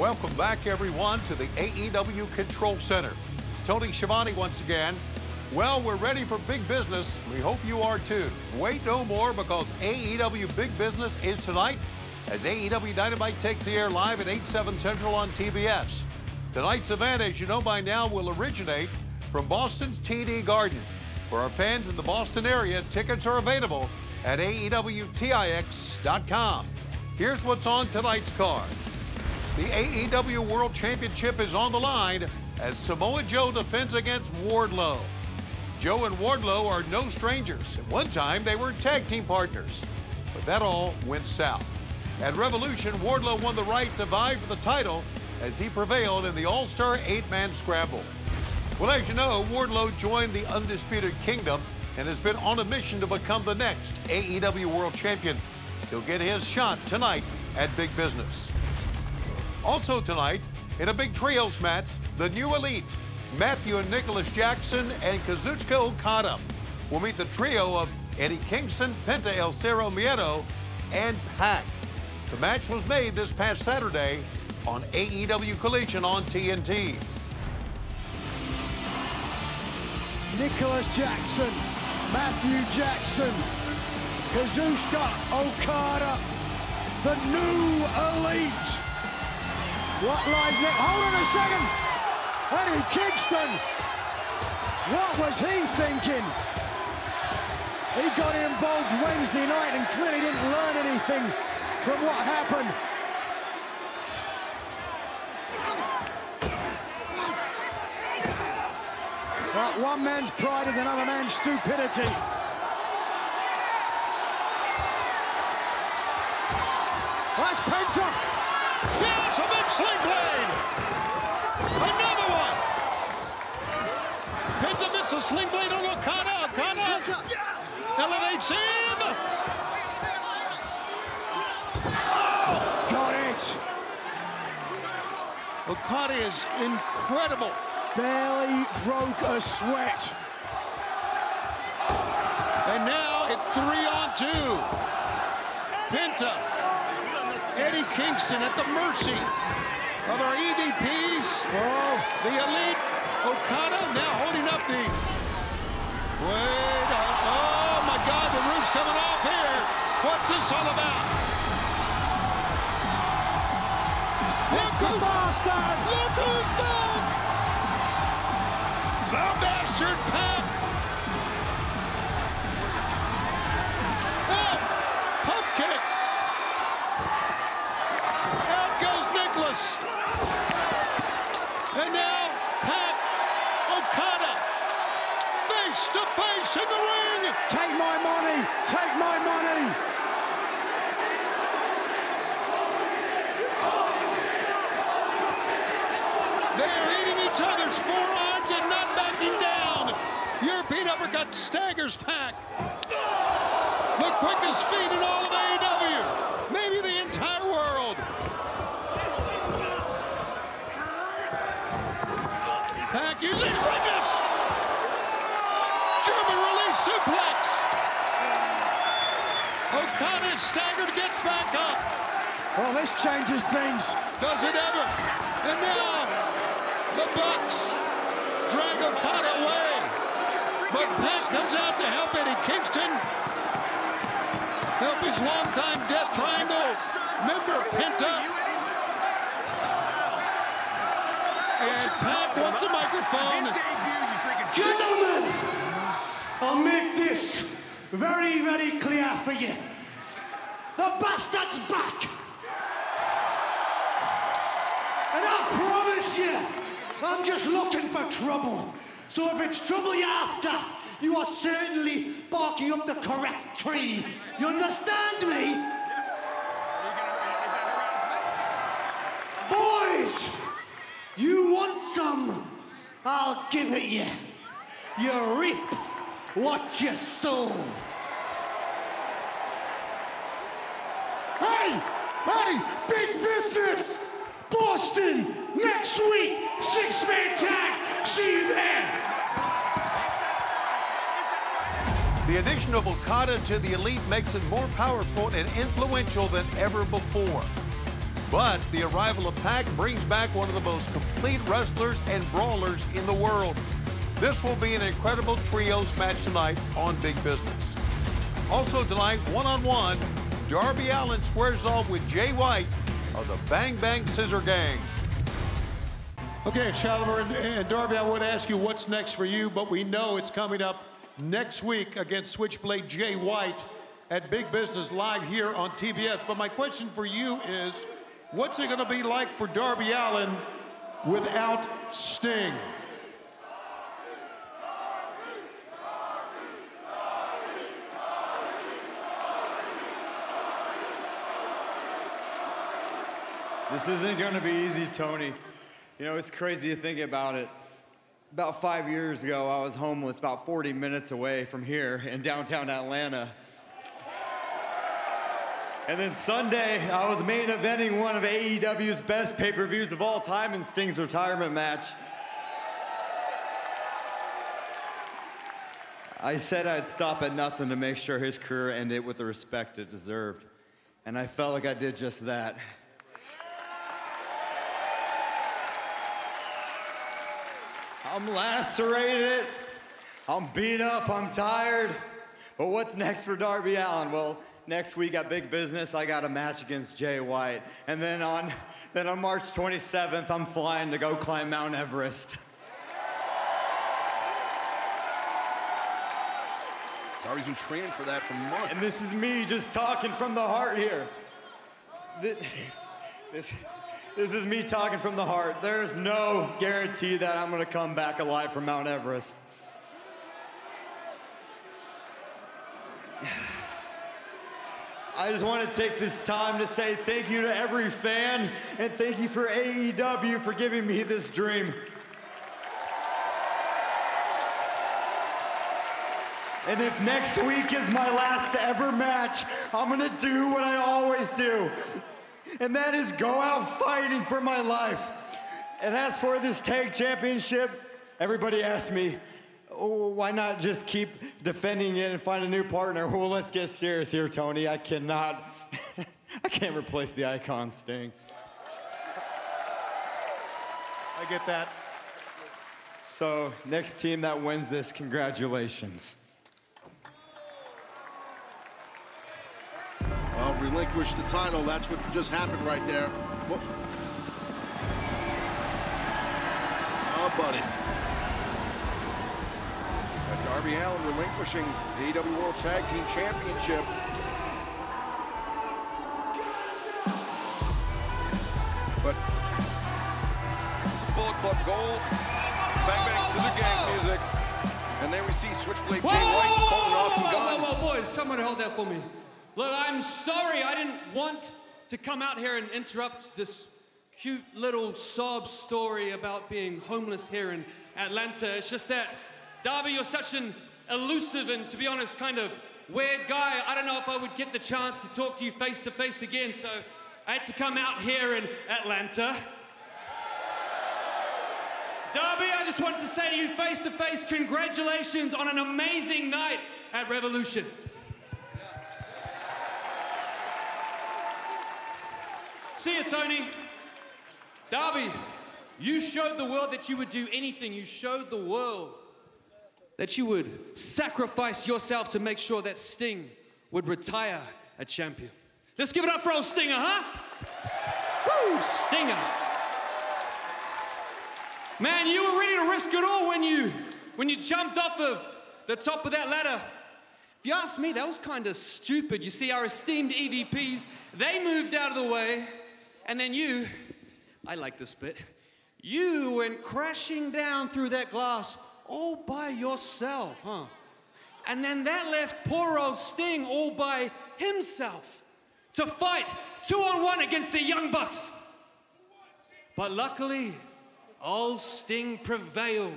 Welcome back, everyone, to the AEW Control Center. It's Tony Schiavone once again. Well, we're ready for big business. We hope you are too. Wait no more because AEW Big Business is tonight as AEW Dynamite takes the air live at 8, 7 Central on TBS. Tonight's event, as you know by now, will originate from Boston's TD Garden. For our fans in the Boston area, tickets are available at AEWTIX.com. Here's what's on tonight's card. The AEW World Championship is on the line as Samoa Joe defends against Wardlow. Joe and Wardlow are no strangers. At one time, they were tag team partners. But that all went south. At Revolution, Wardlow won the right to vie for the title as he prevailed in the All-Star eight-man scramble. Well, as you know, Wardlow joined the Undisputed Kingdom and has been on a mission to become the next AEW World Champion. He'll get his shot tonight at Big Business. Also tonight, in a big trios match, the new elite, Matthew and Nicholas Jackson and Kazuchika Okada will meet the trio of Eddie Kingston, Penta El Zero Miedo, and Pac. The match was made this past Saturday on AEW Collision on TNT. Nicholas Jackson, Matthew Jackson, Kazuchika Okada, the new elite. What lies next? Hold on a second. Eddie Kingston. What was he thinking? He got involved Wednesday night and clearly didn't learn anything from what happened. Well, one man's pride is another man's stupidity. That's sling blade. Another one. Oh, Penta gets a sling blade on Okada. Okada elevates him. Oh. Got it. Okada is incredible. Barely broke a sweat. And now it's three on two. Penta, Kingston at the mercy of our EVPs. Oh, The elite Okada now holding up the. Wait, uh, oh my God, the roof's coming off here. What's this all about? the bastard. Look who's back! Pac using Rickus. German release suplex. Okada is staggered, gets back up. Well, this changes things. Does it ever? And now, the Bucks drag Okada away. But Pac comes out to help Eddie Kingston. Help his longtime Death Triangle member, Penta. And Wants a microphone. Gentlemen, I'll make this very, very clear for you. The bastard's back. And I promise you, I'm just looking for trouble. So if it's trouble you're after, you are certainly barking up the correct tree. You understand me? Boys, you want some? I'll give it you. You reap what you sow. Hey, hey, big business. Boston next week. Six-man tag. See you there. The addition of Okada to the Elite makes it more powerful and influential than ever before. But the arrival of Pac brings back one of the most complete wrestlers and brawlers in the world. This will be an incredible trios match tonight on Big Business. Also tonight, one-on-one, Darby Allin squares off with Jay White of the Bang Bang Scissor Gang. Okay, Shaliver and, and Darby, I would ask you what's next for you, but we know it's coming up next week against Switchblade Jay White at Big Business Live here on TBS. But my question for you is, what's it going to be like for Darby Allin without Sting? This isn't going to be easy, Tony. You know, it's crazy to think about it. About five years ago, I was homeless about 40 minutes away from here in downtown Atlanta. And then Sunday, I was main eventing one of AEW's best pay per views of all time in Sting's retirement match. I said I'd stop at nothing to make sure his career ended with the respect it deserved. And I felt like I did just that. I'm lacerated. I'm beat up. I'm tired. But what's next for Darby Allin? Well, next week at Big Business, I got a match against Jay White. And then on, then on March 27th, I'm flying to go climb Mount Everest. Darby's been training for that for months. And this is me just talking from the heart here. This, this, this is me talking from the heart. There's no guarantee that I'm gonna come back alive from Mount Everest. I just want to take this time to say thank you to every fan and thank you for AEW for giving me this dream. And if next week is my last ever match, I'm gonna do what I always do. And that is go out fighting for my life. And as for this tag championship, everybody asks me, oh, why not just keep defending it and find a new partner? Well, let's get serious here, Tony. I cannot, I can't replace the icon Sting. I get that. So, next team that wins this, congratulations. Well, relinquish the title. That's what just happened right there. Whoa. Oh, buddy. Darby Allin relinquishing the AEW World Tag Team Championship. But Bullet Club Gold, Bang Bang Scissor Gang music. And then we see Switchblade Jay White pulling off the gun. whoa, whoa, boys, somebody hold that for me. Look, I'm sorry. I didn't want to come out here and interrupt this cute little sob story about being homeless here in Atlanta. It's just that, Darby, you're such an elusive and, to be honest, kind of weird guy. I don't know if I would get the chance to talk to you face to face again, so I had to come out here in Atlanta. Darby, I just wanted to say to you face to face, congratulations on an amazing night at Revolution. See you, Tony. Darby, you showed the world that you would do anything. You showed the world that you would sacrifice yourself to make sure that Sting would retire a champion. Let's give it up for old Stinger, huh? Woo, Stinger. Man, you were ready to risk it all when you when you jumped off of the top of that ladder. If you ask me, that was kind of stupid. You see, our esteemed EVPs, they moved out of the way, and then you, I like this bit, you went crashing down through that glass all by yourself, huh? And then that left poor old Sting all by himself to fight two on one against the Young Bucks. But luckily, old Sting prevailed.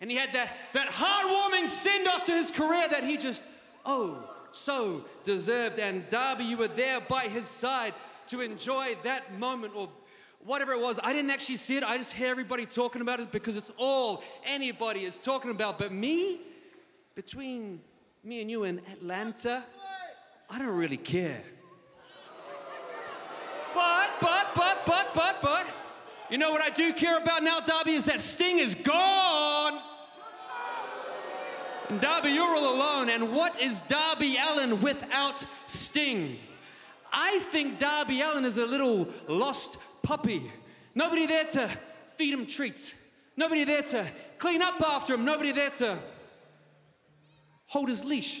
And he had that, that heartwarming send off to his career that he just, oh, so deserved. And Darby, you were there by his side to enjoy that moment or whatever it was. I didn't actually see it. I just hear everybody talking about it because it's all anybody is talking about. But me, between me and you in Atlanta, I don't really care. But, but, but, but, but, but. You know what I do care about now, Darby, is that Sting is gone. And Darby, you're all alone. And what is Darby Allin without Sting? I think Darby Allin is a little lost puppy. Nobody there to feed him treats. Nobody there to clean up after him. Nobody there to hold his leash.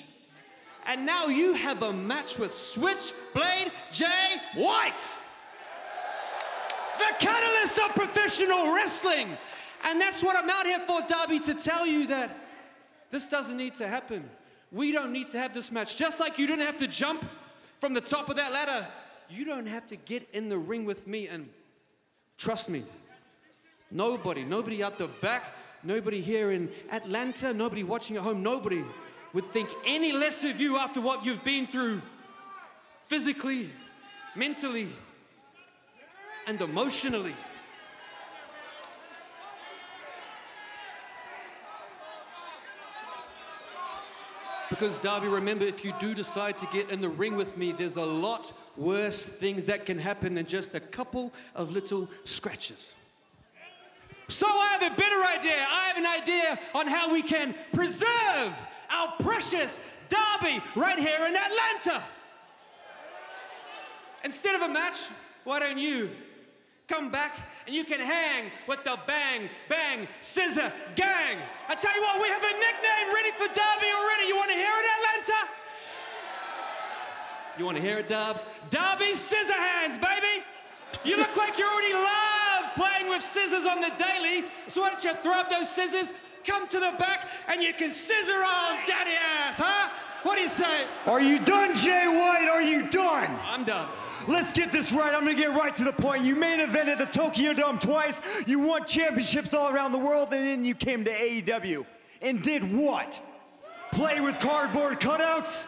And now you have a match with Switchblade Jay White, the catalyst of professional wrestling. And that's what I'm out here for, Darby, to tell you that this doesn't need to happen. We don't need to have this match. Just like you didn't have to jump from the top of that ladder, you don't have to get in the ring with me and trust me. Nobody, nobody out the back, nobody here in Atlanta, nobody watching at home, nobody would think any less of you after what you've been through physically, mentally, and emotionally. Because, Darby, remember, if you do decide to get in the ring with me, there's a lot worse things that can happen than just a couple of little scratches. So, I have a better idea. I have an idea on how we can preserve our precious Darby right here in Atlanta. Instead of a match, why don't you come back and you can hang with the Bang Bang Scissor Gang? I tell you what, we have a nickname ready for Darby already. You want to hear it, Atlanta? You want to hear it, Dubs? Darby Scissorhands, baby! You look like you already love playing with scissors on the daily, so why don't you throw up those scissors, come to the back, and you can scissor on daddy ass, huh? What do you say? Are you done, Jay White? Are you done? I'm done. Let's get this right. I'm gonna get right to the point. You main evented the Tokyo Dome twice. You won championships all around the world, and then you came to AEW and did what? Play with cardboard cutouts?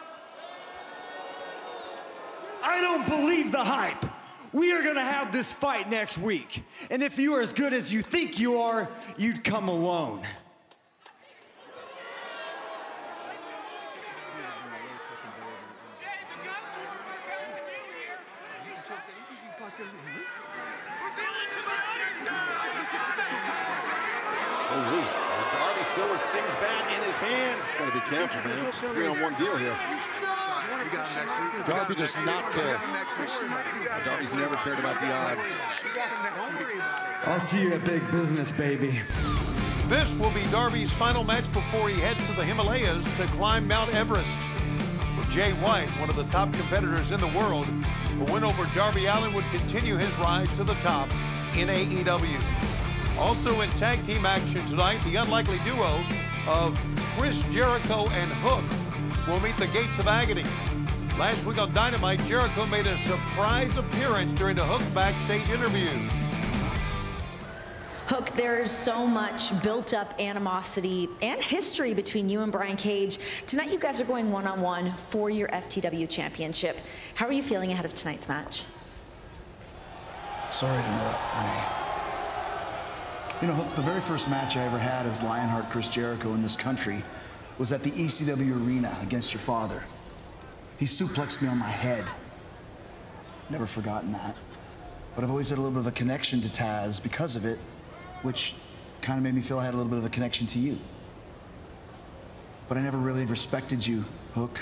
I don't believe the hype. We are gonna have this fight next week. And if you are as good as you think you are, you'd come alone. Be careful, man. It's a three-on-one deal here. Darby does not care. Darby's never cared about the odds. I'll see you at big business, baby. This will be Darby's final match before he heads to the Himalayas to climb Mount Everest. For Jay White, one of the top competitors in the world, a win over Darby Allin would continue his rise to the top in AEW. Also in tag team action tonight, the unlikely duo of Chris Jericho and Hook will meet the Gates of Agony. Last week on Dynamite, Jericho made a surprise appearance during the Hook backstage interview. Hook, there's so much built up animosity and history between you and Brian Cage. Tonight, you guys are going one on one for your FTW championship. How are you feeling ahead of tonight's match? Sorry to interrupt, Renee. You know, the very first match I ever had as Lionheart Chris Jericho in this country was at the ECW arena against your father. He suplexed me on my head. Never forgotten that. But I've always had a little bit of a connection to Taz because of it, which kind of made me feel I had a little bit of a connection to you. But I never really respected you, Hook,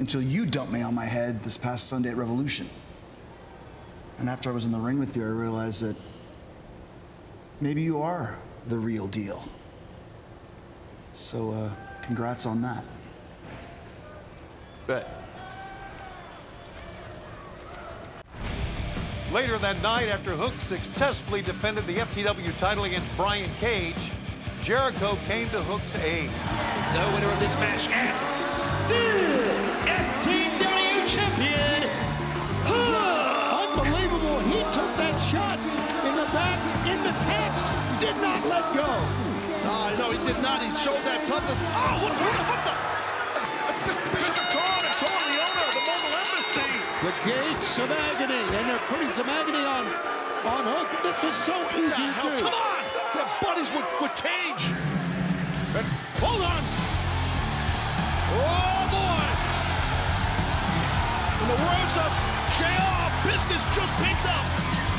until you dumped me on my head this past Sunday at Revolution. And after I was in the ring with you, I realized that maybe you are the real deal. So, uh, congrats on that. Bet. Later that night, after Hook successfully defended the FTW title against Brian Cage, Jericho came to Hook's aid. The winner of this match and still let go. Ah, oh, no, he did not. He showed that toughness. Oh, ah, what, what, what the? Braun and Corleone, the Mogul Embassy. The gates of agony, and they're putting some agony on, on Hook. This is so easy to do. Come on! They're buddies with, with Cage. And, hold on. Oh, boy. In the words of JR, business just picked up.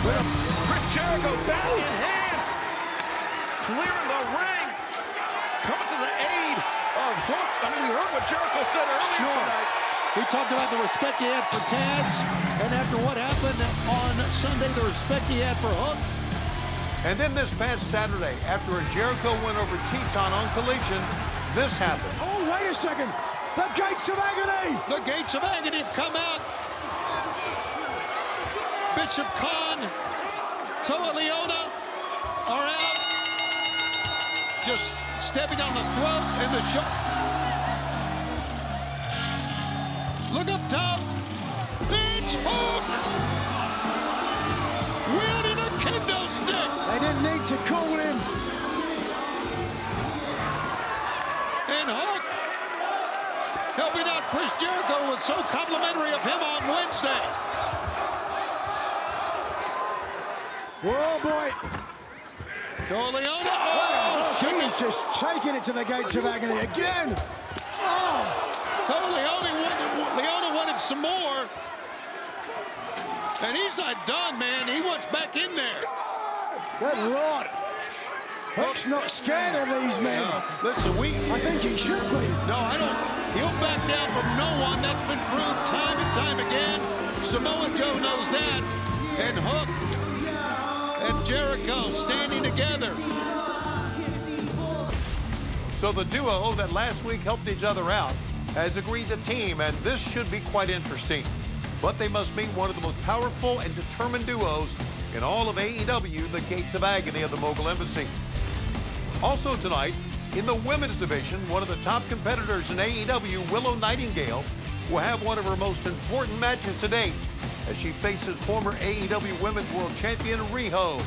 with Chris Jericho bat in hand, clearing the ring, coming to the aid of Hook. I mean, we heard what Jericho said earlier Sure. tonight. We talked about the respect he had for Taz, and after what happened on Sunday, the respect he had for Hook. And then this past Saturday, after a Jericho win over Teton on Collision, this happened. Oh, wait a second. The gates of agony. The gates of agony have come out. Bishop Kaun, Toa Liona are out. Just stepping on the throat and the show. Look up top. It's Hook. Wielding a kendo stick. They didn't need to call him. And Hook helping out Chris Jericho was so complimentary of him on Wednesday. Oh, boy. Corleone. Oh, Oh, is just taking it to the gates of agony again. Oh, totally. Leone wanted, Liona wanted some more. And he's not done, man. He wants back in there. Good Lord. Hook's not scared of these men. No, listen, we. I think he should be. No, I don't. He'll back down from no one. That's been proved time and time again. Samoa Joe knows that. And Hook and Jericho standing together. So the duo that last week helped each other out has agreed to team, and this should be quite interesting. But they must meet one of the most powerful and determined duos in all of AEW, the Gates of Agony of the Mogul Embassy. Also tonight, in the women's division, one of the top competitors in AEW, Willow Nightingale, will have one of her most important matches to date as she faces former AEW Women's World Champion Riho.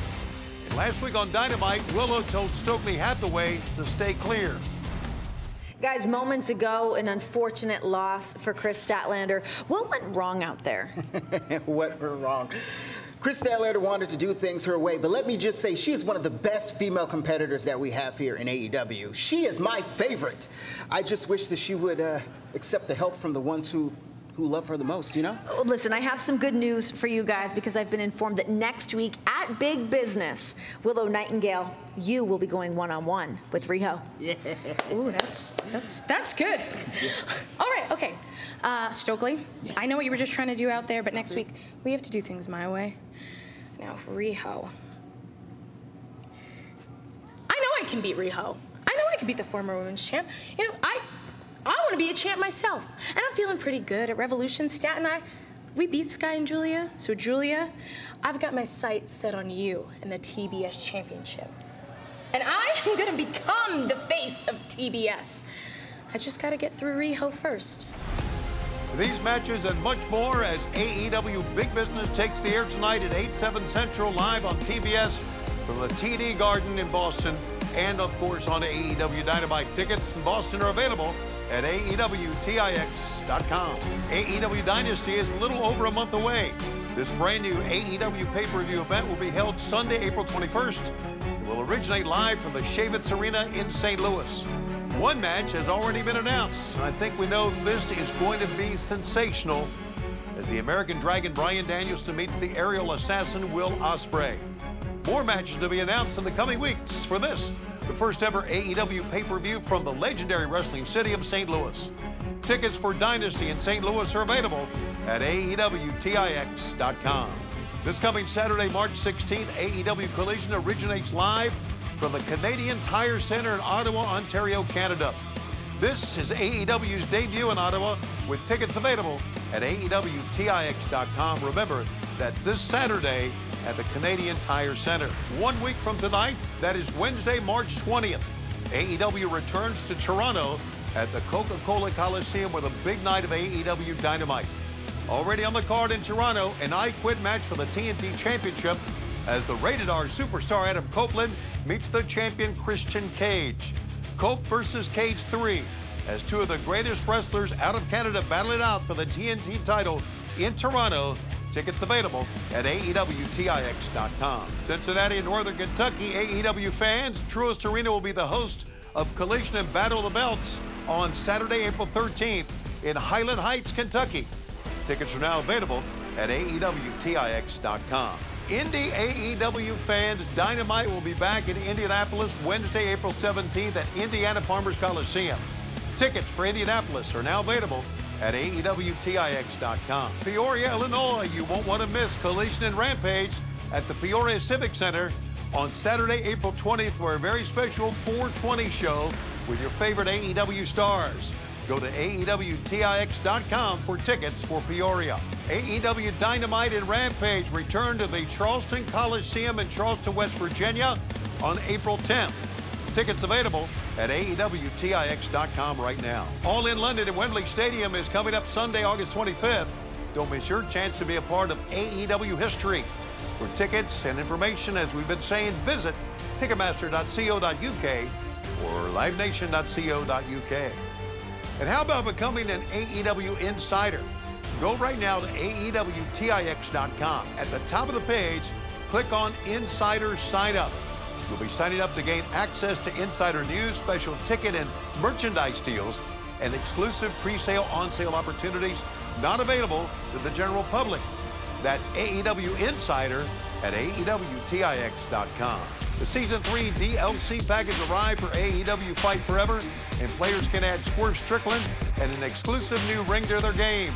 And last week on Dynamite, Willow told Stokely Hathaway to stay clear. Guys, moments ago, an unfortunate loss for Kris Statlander. What went wrong out there? what went wrong? Kris Statlander wanted to do things her way, but let me just say she is one of the best female competitors that we have here in AEW. She is my favorite. I just wish that she would uh, accept the help from the ones who who love her the most, you know? Listen, I have some good news for you guys because I've been informed that next week at Big Business, Willow Nightingale, you will be going one-on-one with Riho. Yeah. Ooh, that's that's that's good. All right, okay. Uh, Stokely, I know what you were just trying to do out there, but next week we have to do things my way. Now, Riho. I know I can beat Riho. I know I can beat the former women's champ. You know, I I want to be a champ myself, and I'm feeling pretty good at Revolution. Stat and I, we beat Skye and Julia. So Julia, I've got my sights set on you and the TBS championship. And I am gonna become the face of TBS. I just gotta get through Riho first. These matches and much more as AEW Big Business takes the air tonight at 8, 7 Central live on TBS from the TD Garden in Boston and, of course, on AEW Dynamite. Tickets in Boston are available at AEWTIX.com. AEW Dynasty is a little over a month away. This brand new AEW pay-per-view event will be held Sunday, April 21st. It will originate live from the Chaifetz Arena in St. Louis. One match has already been announced, I think we know this is going to be sensational as the American Dragon Bryan Danielson meets the aerial assassin Will Ospreay. More matches to be announced in the coming weeks for this, the first ever AEW pay-per-view from the legendary wrestling city of St. Louis. Tickets for Dynasty in St. Louis are available at AEWTIX.com. This coming Saturday, March 16th, AEW Collision originates live from the Canadian Tire Center in Ottawa, Ontario, Canada. This is AEW's debut in Ottawa with tickets available at AEWTIX.com. Remember, that this Saturday at the Canadian Tire Center. One week from tonight, that is Wednesday, March 20th, AEW returns to Toronto at the Coca-Cola Coliseum with a big night of AEW Dynamite. Already on the card in Toronto, an I Quit match for the TNT Championship as the rated R superstar Adam Copeland meets the champion Christian Cage. Cope versus Cage 3 as two of the greatest wrestlers out of Canada battle it out for the TNT title in Toronto. Tickets available at AEWTIX.com. Cincinnati and Northern Kentucky AEW fans, Truist Arena will be the host of Collision and Battle of the Belts on Saturday, April 13th in Highland Heights, Kentucky. Tickets are now available at AEWTIX.com. Indie AEW fans, Dynamite will be back in Indianapolis Wednesday, April 17th at Indiana Farmers Coliseum. Tickets for Indianapolis are now available at AEWTIX.com. Peoria, Illinois, you won't want to miss Collision and Rampage at the Peoria Civic Center on Saturday, April 20th for a very special 420 show with your favorite AEW stars. Go to AEWTIX.com for tickets for Peoria. AEW Dynamite and Rampage return to the Charleston Coliseum in Charleston, West Virginia on April 10th. Tickets available at AEWTIX.com right now. All in London at Wembley Stadium is coming up Sunday, August 25th. Don't miss your chance to be a part of AEW history. For tickets and information, as we've been saying, visit Ticketmaster.co.uk or LiveNation.co.uk. And how about becoming an AEW insider? Go right now to AEWTIX.com. At the top of the page, click on Insider Sign Up. You'll be signing up to gain access to insider news, special ticket and merchandise deals, and exclusive pre-sale, on-sale opportunities not available to the general public. That's AEW Insider at AEWTIX.com. The Season 3 DLC package arrived for AEW Fight Forever, and players can add Swerve Strickland and an exclusive new ring to their game.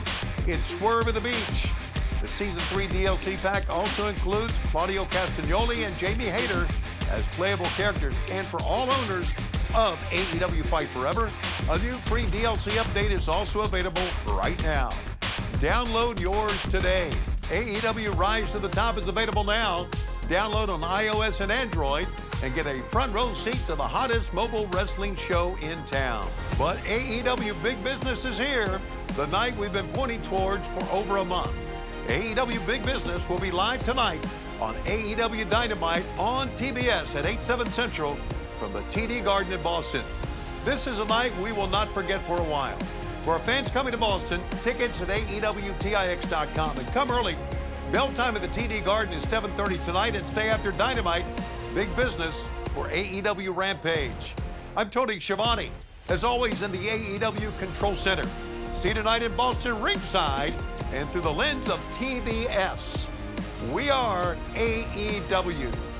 It's Swerve of the Beach. The Season 3 DLC pack also includes Claudio Castagnoli and Jamie Hayter as playable characters. And for all owners of AEW Fight Forever, a new free DLC update is also available right now. Download yours today. AEW Rise to the Top is available now. Download on iOS and Android and get a front row seat to the hottest mobile wrestling show in town. But AEW Big Business is here, the night we've been pointing towards for over a month. AEW Big Business will be live tonight on AEW Dynamite on TBS at 8, 7 Central from the TD Garden in Boston. This is a night we will not forget for a while. For our fans coming to Boston, tickets at AEWTIX.com. And come early. Bell time at the TD Garden is 7.30 tonight and stay after Dynamite. Big business for AEW Rampage. I'm Tony Schiavone, as always in the AEW Control Center. See you tonight in Boston ringside and through the lens of TBS. We are AEW.